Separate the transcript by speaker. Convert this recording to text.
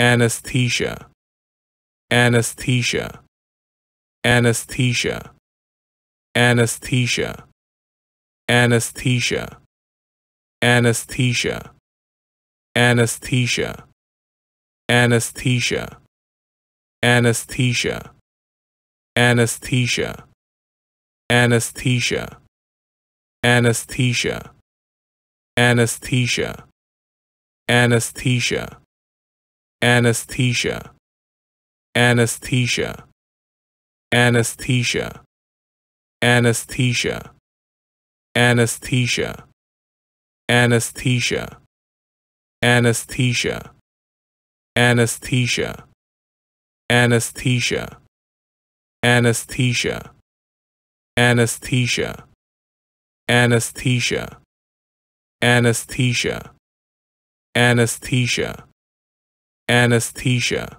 Speaker 1: anesthesia anesthesia anesthesia anesthesia anesthesia anesthesia anesthesia anesthesia anesthesia anesthesia anesthesia anesthesia anesthesia anesthesia anesthesia anesthesia anesthesia anesthesia anesthesia anesthesia anesthesia anesthesia anesthesia anesthesia anesthesia anesthesia anesthesia anesthesia anesthesia